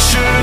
picture